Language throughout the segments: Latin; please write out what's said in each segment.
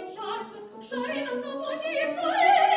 in charco, sciorino un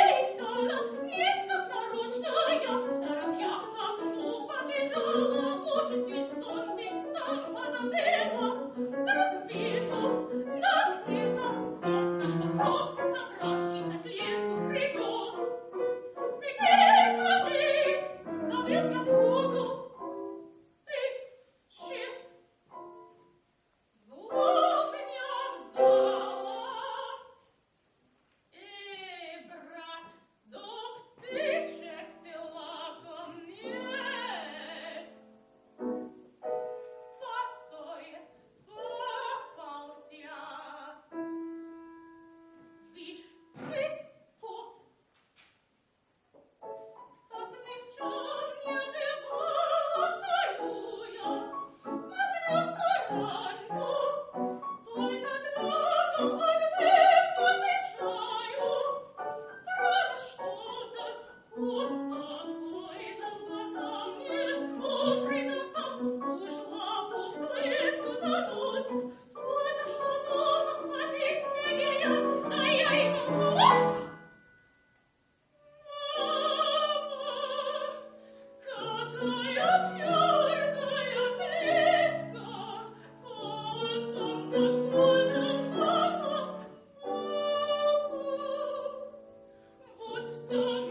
Thank you.